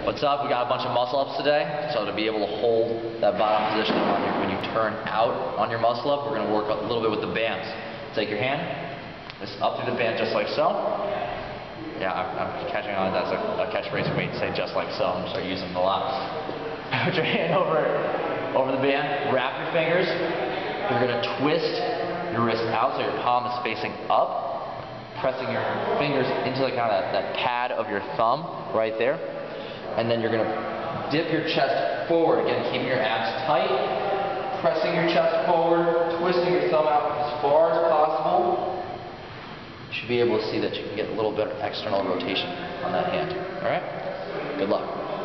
What's up? We got a bunch of muscle ups today. So to be able to hold that bottom position on your, when you turn out on your muscle up, we're going to work a little bit with the bands. Take your hand, just up through the band just like so. Yeah, I'm, I'm catching on. That's a, a catchphrase for me to say just like so. I'm start using it a lot. Put your hand over, over the band. Wrap your fingers. You're going to twist your wrist out so your palm is facing up pressing your fingers into the kind of that pad of your thumb right there and then you're going to dip your chest forward. Again, keeping your abs tight, pressing your chest forward, twisting your thumb out as far as possible. You should be able to see that you can get a little bit of external rotation on that hand. All right? Good luck.